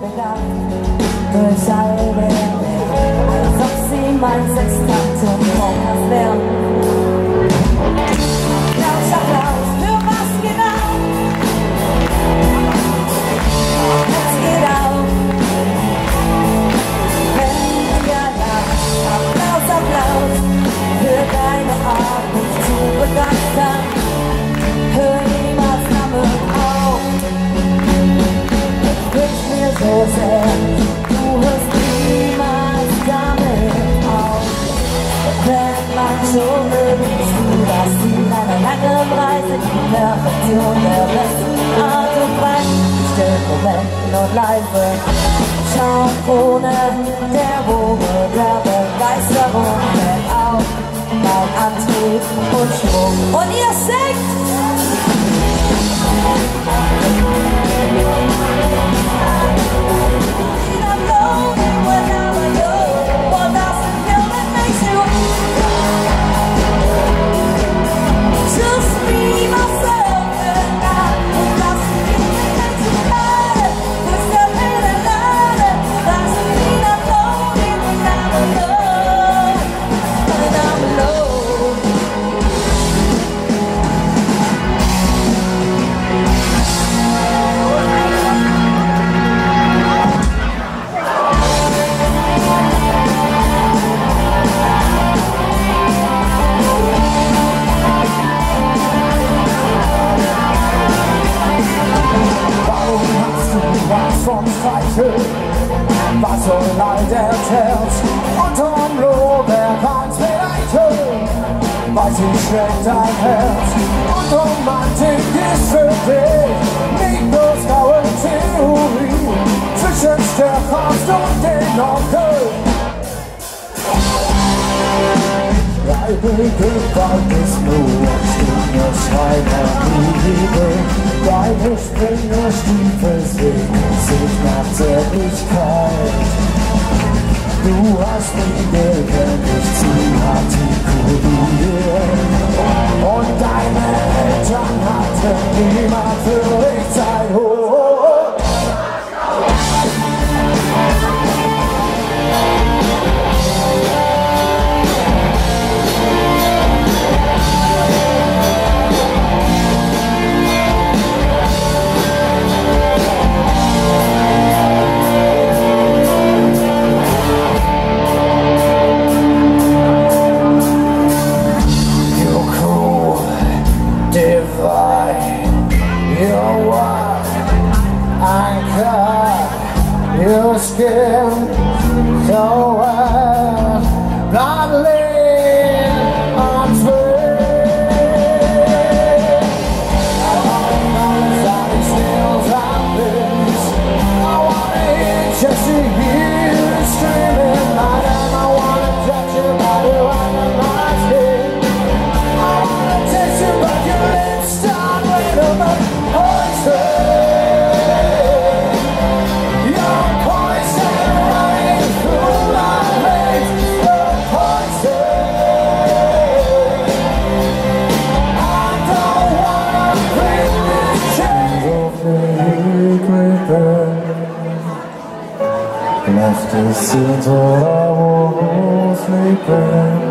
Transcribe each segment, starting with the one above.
begann, durch alle Wände, als ob sie mein Sextakt und Podcast Perfektion der besten Art und Weise. Still Momenten und leise Schauen ohne der Woge der Begeisterung fällt auf mein und Schwung. Und ihr singt! Streichel? Was all der Terz unterm Lohberg ans Vereitel? Weiß ich schlägt dein Herz und Romantik ist für dich nicht bloß graue Theorie zwischen Sternhaft und den Onkel. Bleibe gewalt ist nur Stimme Schreiber Liebe Deine Springerstiefel sehen sich nach Zärtlichkeit Du hast nie gelernt, dich zu artikulieren Left to sit all I was sleeping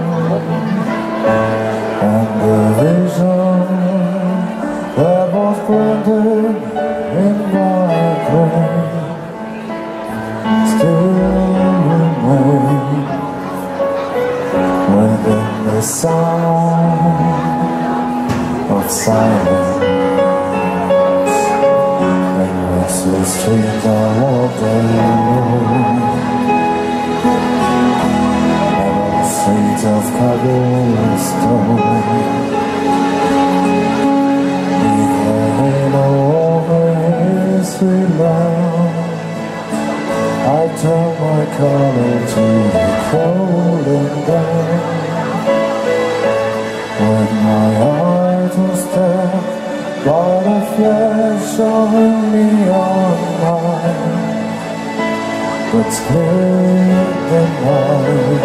and the vision that was planted in my brain still remains within the sound of silence and restless streets I walk Turn my collar to the crawling down. When my heart was dead by the flash of a neon light, but clear the night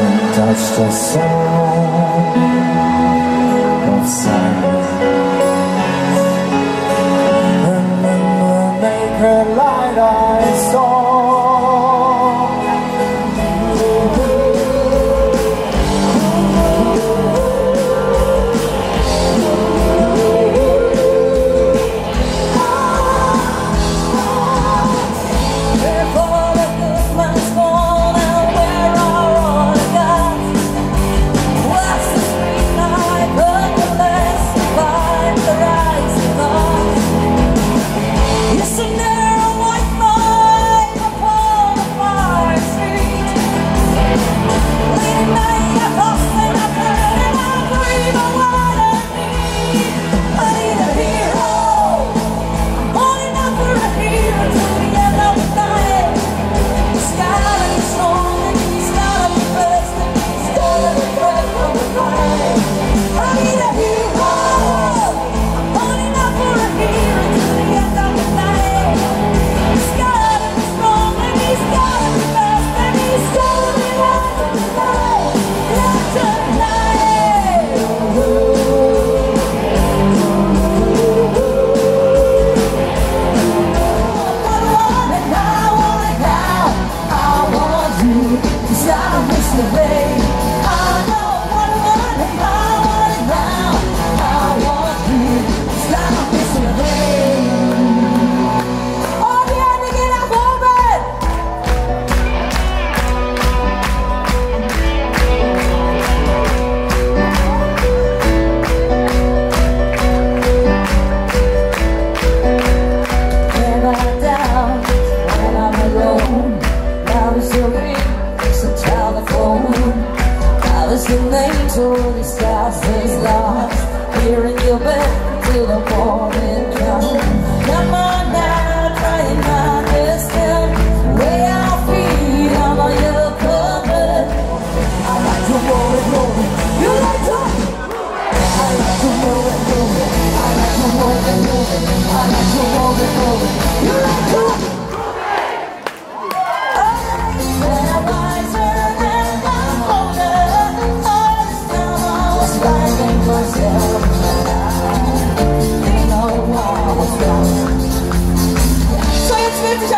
And touch the sound of silence. As the name to the skies is lost. Here in your bed till the morning comes. Come on now, my best Way feet, I I like to roll and You like I like to I like I like You like 椰子